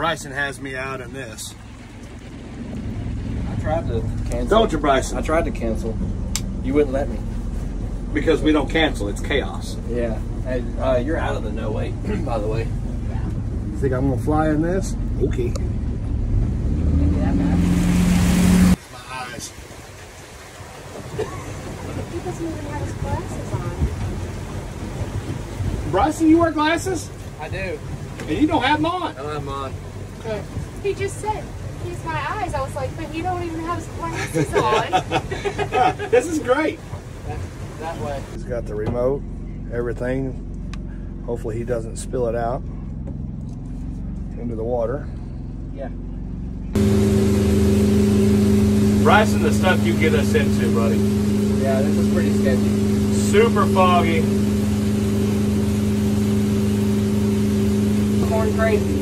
Bryson has me out in this. I tried to cancel. Don't you, Bryson? I tried to cancel. You wouldn't let me. Because we don't cancel, it's chaos. Yeah. Hey, uh, you're out of the no wait, by the way. You think I'm gonna fly in this? Okay. My eyes. He doesn't even have his glasses on. Bryson, you wear glasses? I do. And you don't have them on. I don't have mine. He just said, he's my eyes. I was like, but you don't even have his glasses on. this is great. That way. He's got the remote, everything. Hopefully he doesn't spill it out into the water. Yeah. Bryson, the stuff you get us into, buddy. Yeah, this is pretty sketchy. Super foggy. Corn crazy.